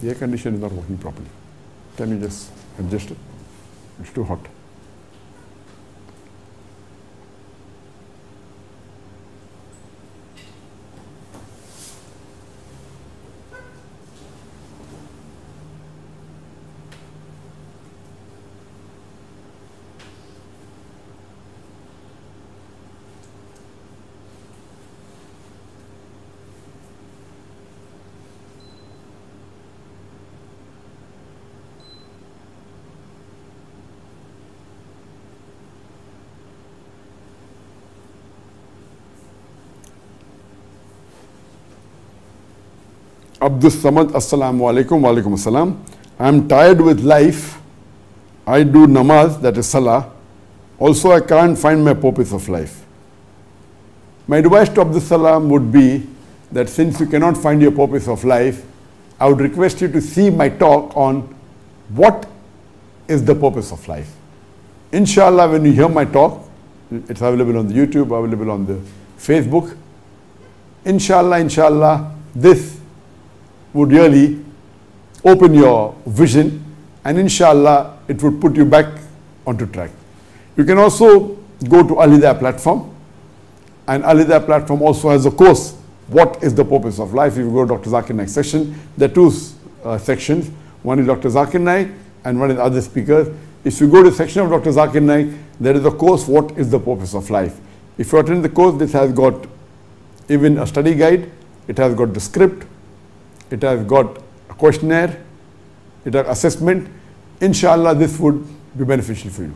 The air conditioner is not working properly. Can you just adjust it? It's too hot. Abdus Samad, Assalamu alaikum, assalam. I am tired with life. I do namaz, that is salah. Also, I can't find my purpose of life. My advice to Abdus Salam would be that since you cannot find your purpose of life, I would request you to see my talk on what is the purpose of life. Inshallah, when you hear my talk, it's available on the YouTube, available on the Facebook. Inshallah, inshallah, this would really open your vision and inshallah it would put you back onto track. You can also go to Al Hidayah platform and Al Hidayah platform also has a course, What is the Purpose of Life? If you go to Dr. Zakir Naik's section, there are two uh, sections. One is Dr. Zakir Naik and one is other speakers. If you go to the section of Dr. Zakir Naik, there is a course, What is the Purpose of Life? If you attend the course, this has got even a study guide, it has got the script, it has got a questionnaire, it has assessment. Inshallah, this would be beneficial for you.